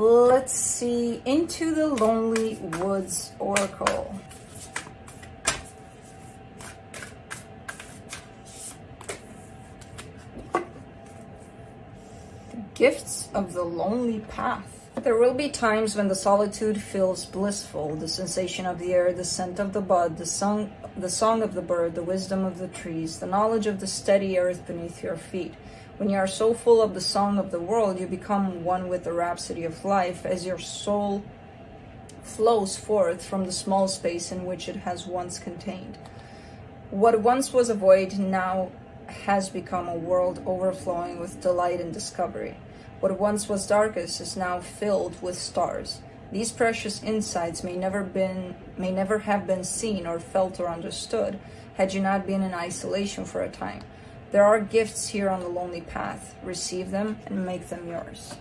Let's see, Into the Lonely Woods Oracle. The gifts of the lonely path. There will be times when the solitude feels blissful, the sensation of the air, the scent of the bud, the song, the song of the bird, the wisdom of the trees, the knowledge of the steady earth beneath your feet. When you are so full of the song of the world, you become one with the rhapsody of life as your soul flows forth from the small space in which it has once contained. What once was a void now has become a world overflowing with delight and discovery. What once was darkest is now filled with stars. These precious insights may never been may never have been seen or felt or understood had you not been in isolation for a time. There are gifts here on the lonely path. Receive them and make them yours.